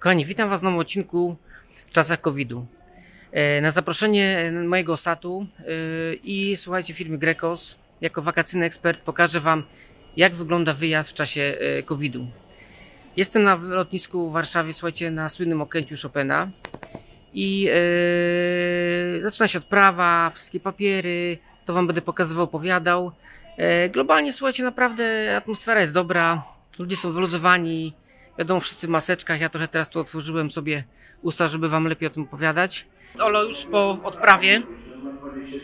Kochani, witam Was w nowym odcinku w czasach COVID-u. E, Na zaproszenie mojego statu e, i słuchajcie firmy Grekos, jako wakacyjny ekspert pokażę Wam, jak wygląda wyjazd w czasie e, COVID-u. Jestem na lotnisku w Warszawie, słuchajcie, na słynnym okęciu Chopina i e, zaczyna się odprawa, wszystkie papiery, to Wam będę pokazywał, opowiadał. Globalnie, słuchajcie, naprawdę atmosfera jest dobra, ludzie są wyluzowani, wiadomo, wszyscy w maseczkach, ja trochę teraz tu otworzyłem sobie usta, żeby Wam lepiej o tym opowiadać. Olo już po odprawie.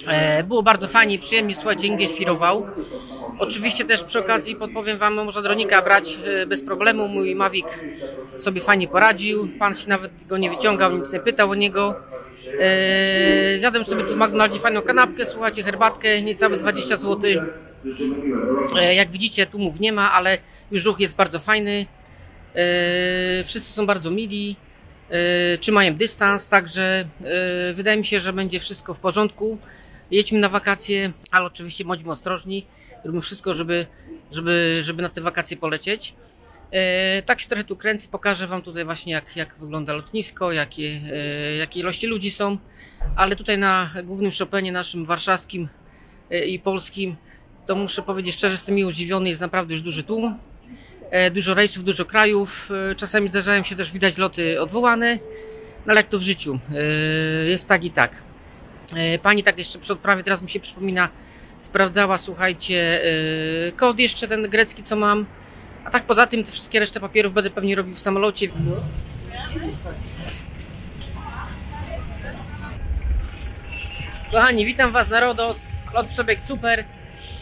E, było bardzo fajnie, przyjemnie, słuchajcie, Ingiel świrował. Oczywiście też przy okazji podpowiem Wam, można dronika brać e, bez problemu. Mój Mavic sobie fajnie poradził. Pan się nawet go nie wyciągał, nic nie pytał o niego. E, zjadłem sobie tu w McDonaldzie fajną kanapkę, słuchajcie, herbatkę, niecałe 20 zł. E, jak widzicie, tłumów nie ma, ale już ruch jest bardzo fajny. E, wszyscy są bardzo mili. E, trzymają dystans, także e, wydaje mi się, że będzie wszystko w porządku. Jedźmy na wakacje, ale oczywiście bądźmy ostrożni. Róbmy wszystko, żeby, żeby, żeby na te wakacje polecieć. E, tak się trochę tu kręcę, pokażę Wam tutaj właśnie jak, jak wygląda lotnisko, jakie, e, jakie ilości ludzi są. Ale tutaj na głównym Chopinie naszym warszawskim e, i polskim, to muszę powiedzieć szczerze, jestem miło zdziwiony, jest naprawdę już duży tłum. E, Dużo rejsów, dużo krajów. E, Czasami zdarzają się też widać loty odwołane, no ale jak to w życiu. E, Jest tak i tak. Pani tak jeszcze przy odprawie, teraz mi się przypomina, sprawdzała, słuchajcie, kod jeszcze ten grecki, co mam. A tak poza tym, te wszystkie resztę papierów będę pewnie robił w samolocie. Kochani, witam Was na Rodos. Lot przebiegł super.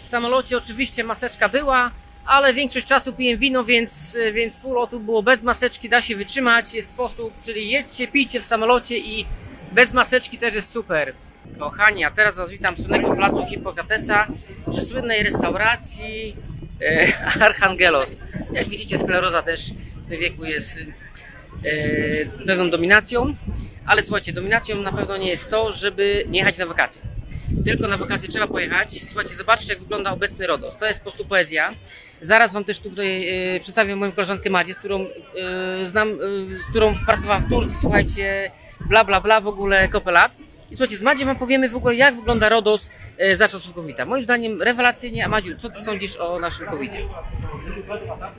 W samolocie oczywiście maseczka była, ale większość czasu piję wino, więc, więc pół lotu było bez maseczki, da się wytrzymać, jest sposób, czyli jedźcie, pijcie w samolocie i bez maseczki też jest super. Kochani, a teraz Was witam słynnego placu Hipokratesa przy słynnej restauracji e, Archangelos. Jak widzicie, skleroza też w tym wieku jest e, pewną dominacją, ale słuchajcie, dominacją na pewno nie jest to, żeby nie jechać na wakacje. Tylko na wakacje trzeba pojechać. Słuchajcie, zobaczcie jak wygląda obecny Rodos. To jest po prostu poezja. Zaraz Wam też tutaj e, przedstawię moją koleżankę Madzie, z którą e, znam, e, z którą pracowałam w Turcji, słuchajcie, bla bla bla, w ogóle kopę lat. I słuchajcie, z Madzią Wam powiemy w ogóle jak wygląda Rodos e, za czasów covid -a. Moim zdaniem rewelacyjnie, a Madziu, co Ty sądzisz o naszym covid -zie?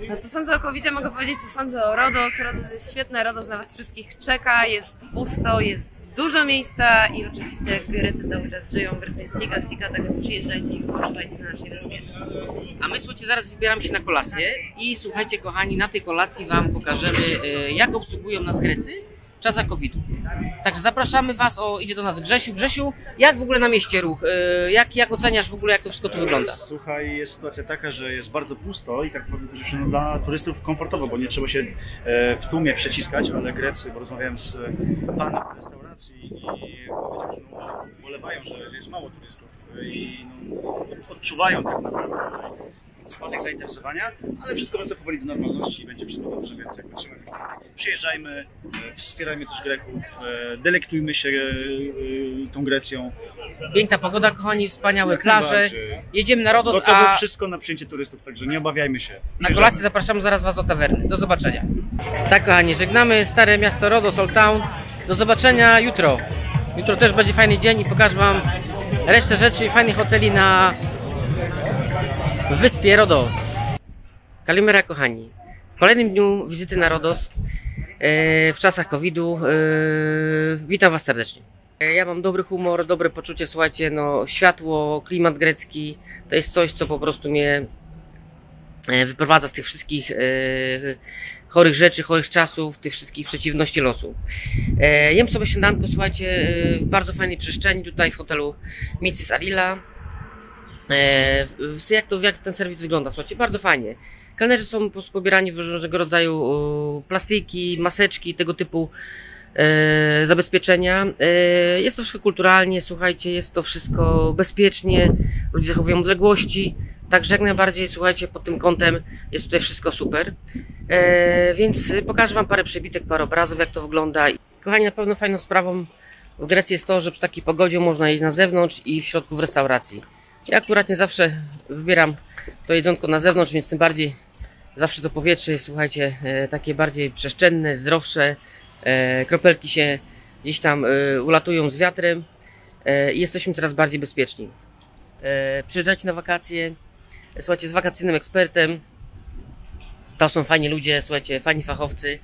No co sądzę o covid mogę powiedzieć, co sądzę o Rodos. Rodos jest świetne, Rodos na Was wszystkich czeka, jest pusto, jest dużo miejsca i oczywiście Grecy cały czas żyją w rytmie Sika Sika, tak więc przyjeżdżajcie i poszukajcie na naszej wyspie. A my słuchajcie, zaraz wybieramy się na kolację i słuchajcie kochani, na tej kolacji Wam pokażemy e, jak obsługują nas Grecy w czasach COVID-u. Także zapraszamy Was, o idzie do nas Grzesiu. Grzesiu, jak w ogóle na mieście ruch? E, Jak, jak oceniasz w ogóle jak to wszystko tu wygląda? Słuchaj, jest sytuacja taka, że jest bardzo pusto i tak naprawdę też no, dla turystów komfortowo, bo nie trzeba się e, w tłumie przeciskać, ale Grecy, bo rozmawiałem z panem w restauracji i powiedział, że no, ulewają, że jest mało turystów i no, odczuwają tak naprawdę spadek zainteresowania, ale wszystko wraca powoli do normalności i będzie wszystko dobrze, więc jakby trzeba przyjeżdżajmy, e, wspierajmy też Greków, e, delektujmy się e, tą Grecją. Piękna pogoda, kochani, wspaniałe Jak plaże. Jedziemy na Rodos, Gotowe a wszystko na przyjęcie turystów, także nie obawiajmy się. na kolację zapraszamy zaraz Was do tawerny. Do zobaczenia. Tak, kochani, żegnamy stare miasto Rodos, Old Town. Do zobaczenia jutro. Jutro też będzie fajny dzień i pokażę Wam resztę rzeczy i fajnych hoteli na wyspie Rodos. Kalimera, kochani. W kolejnym dniu wizyty na Rodos e, w czasach COVID-u. e, Witam Was serdecznie. E, Ja mam dobry humor, dobre poczucie, słuchajcie, no światło, klimat grecki, to jest coś, co po prostu mnie wyprowadza z tych wszystkich chorych rzeczy, chorych czasów, tych wszystkich przeciwności losu. Jem sobie śniadanko, słuchajcie, w bardzo fajnej przestrzeni, tutaj w hotelu Micis Arila. E, jak, to, jak ten serwis wygląda, słuchajcie, bardzo fajnie. Kelnerzy są po prostu pobierani w różnego rodzaju plastiki, maseczki, tego typu e, zabezpieczenia. E, jest to wszystko kulturalnie, słuchajcie, jest to wszystko bezpiecznie, ludzie zachowują odległości, także jak najbardziej, słuchajcie, pod tym kątem jest tutaj wszystko super. E, więc pokażę Wam parę przebitek, parę obrazów, jak to wygląda. Kochani, na pewno fajną sprawą w Grecji jest to, że przy takiej pogodzie można jeść na zewnątrz i w środku w restauracji. Ja akurat nie zawsze wybieram to jedzonko na zewnątrz, więc tym bardziej Zawsze to powietrze jest, słuchajcie, e, takie bardziej przestrzenne, zdrowsze. E, kropelki się gdzieś tam e, ulatują z wiatrem i jesteśmy coraz bardziej bezpieczni. Przyjeżdżajcie na wakacje, słuchajcie, z wakacyjnym ekspertem. To są fajni ludzie, słuchajcie, fajni fachowcy.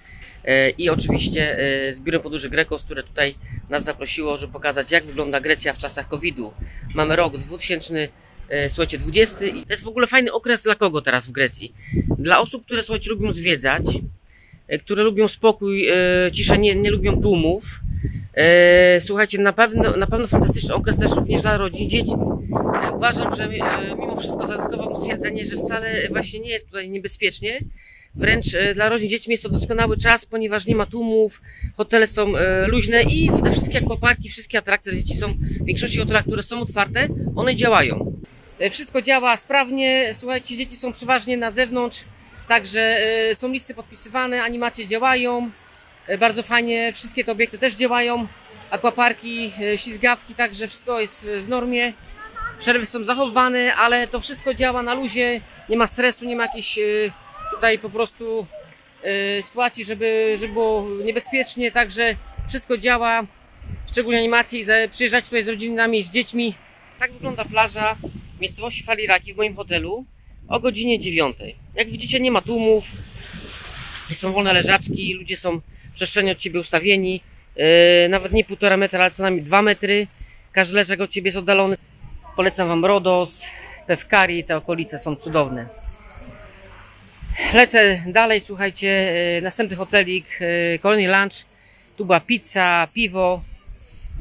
E, I oczywiście e, z biurem podróży Grekos, które tutaj nas zaprosiło, żeby pokazać, jak wygląda Grecja w czasach COVID-u. Mamy rok 2000, e, słuchajcie, 20 i to jest w ogóle fajny okres dla kogo teraz w Grecji? Dla osób, które, słuchajcie, lubią zwiedzać, które lubią spokój, e, ciszę, nie, nie lubią tłumów. E, Słuchajcie, na pewno, na pewno fantastyczny okres też również dla rodzin, dzieci. E, Uważam, że e, mimo wszystko zaryzykowałbym stwierdzenie, że wcale właśnie nie jest tutaj niebezpiecznie. Wręcz e, dla rodzin dziećmi jest to doskonały czas, ponieważ nie ma tłumów, hotele są e, luźne i te wszystkie akwaparki, wszystkie atrakcje dla dzieci są, w większości hotelach, które są otwarte, one działają. E, Wszystko działa sprawnie, słuchajcie, dzieci są przeważnie na zewnątrz, także są listy podpisywane, animacje działają, bardzo fajnie, wszystkie te obiekty też działają, akwaparki, ślizgawki, także wszystko jest w normie przerwy są zachowywane, ale to wszystko działa na luzie, nie ma stresu, nie ma jakiejś e, tutaj po prostu e, sytuacji, żeby, żeby było niebezpiecznie, także wszystko działa, szczególnie animacje i za- przyjeżdżać tutaj z rodzinami, z dziećmi. Tak wygląda plaża w miejscowości Faliraki w moim hotelu o godzinie 9. Jak widzicie nie ma tłumów, są wolne leżaczki, ludzie są przestrzennie od ciebie ustawieni, e, nawet nie półtora metra, ale co najmniej dwa metry, każdy leżak od ciebie jest oddalony. Polecam Wam Rodos, Pewkari, te okolice są cudowne. Lecę dalej, słuchajcie, e, następny hotelik, e, kolejny lunch. Tu była pizza, piwo,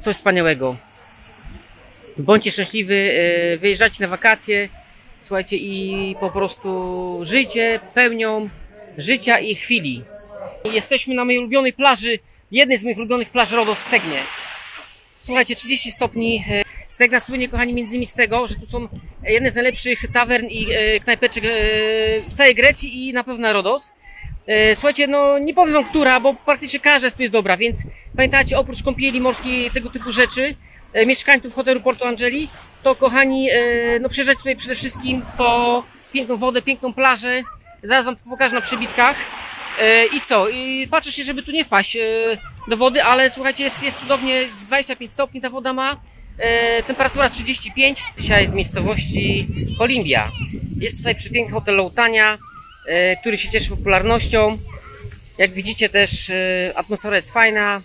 coś wspaniałego. Bądźcie szczęśliwy, e, wyjeżdżajcie na wakacje, słuchajcie, i po prostu żyjcie pełnią życia i chwili. Jesteśmy na mojej ulubionej plaży, jednej z moich ulubionych plaż Rodos w Stegnie. Słuchajcie, 30 stopni. Stegna słynie, kochani, między innymi z tego, że tu są jedne z najlepszych tawern i e, knajpeczek e, w całej Grecji i na pewno na Rodos. E, Słuchajcie, no nie powiem wam która, bo praktycznie każda tu jest dobra, więc pamiętajcie, oprócz kąpieli morskiej, tego typu rzeczy, mieszkańców hotelu Porto Angeli, to kochani, no przyjeżdżać tutaj przede wszystkim po piękną wodę, piękną plażę. Zaraz wam pokażę na przybitkach. E, I co? I patrzę się, żeby tu nie wpaść e, do wody, ale słuchajcie, jest, jest cudownie 25 stopni ta woda ma. E, temperatura 35. Dzisiaj w miejscowości Kolimbia. Jest tutaj przepiękny hotel Loutania, który się cieszy popularnością. Jak widzicie też atmosfera jest fajna,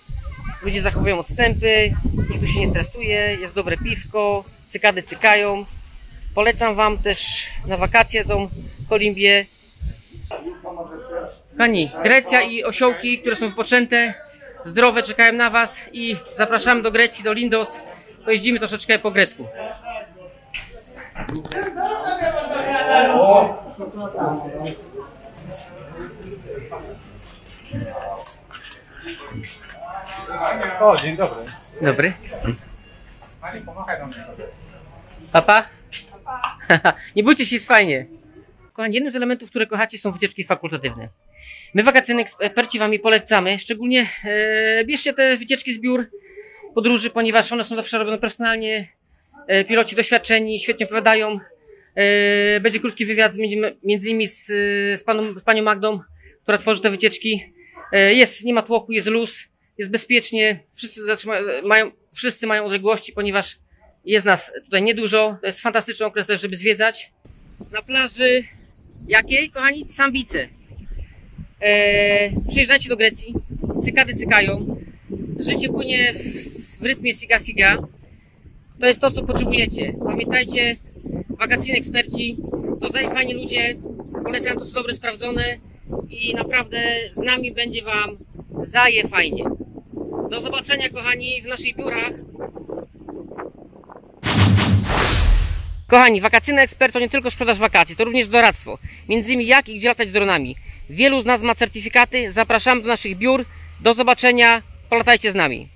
ludzie zachowują odstępy, nikt się nie stresuje, jest dobre piwko, cykady cykają. Polecam Wam też na wakacje tą Kolimbię. Kochani, Grecja i osiołki, które są wypoczęte, zdrowe, czekają na Was i zapraszamy do Grecji, do Lindos. Pojeździmy troszeczkę po grecku. O, dzień dobry. Dobry. Pani, pomachaj do mnie. Papa? Nie bójcie się, jest fajnie. Kochani, jednym z elementów, które kochacie są wycieczki fakultatywne. My wakacyjni eksperci wam je polecamy, szczególnie e, bierzcie te wycieczki z biur podróży, ponieważ one są zawsze robione profesjonalnie, e, piloci doświadczeni, świetnie opowiadają. E, będzie krótki wywiad z, między, innymi z, z, paną, z panią Magdą, która tworzy te wycieczki. E, jest, nie ma tłoku, jest luz, jest bezpiecznie, wszyscy, mają, wszyscy mają odległości, ponieważ jest nas tutaj niedużo. To jest fantastyczny okres też, żeby zwiedzać. Na plaży jakiej, kochani? Sambice. Eee, przyjeżdżajcie do Grecji. Cykady cykają. Życie płynie w, rytmie siga siga. To jest to, co potrzebujecie. Pamiętajcie, wakacyjni eksperci to zaufani ludzie. Polecam to, co dobre, sprawdzone i naprawdę z nami będzie Wam zaje fajnie. Do zobaczenia, kochani, w naszych biurach. Kochani, wakacyjny ekspert to nie tylko sprzedaż wakacji, to również doradztwo. Między innymi jak i gdzie latać z dronami. Wielu z nas ma certyfikaty, zapraszamy do naszych biur. Do zobaczenia, polatajcie z nami.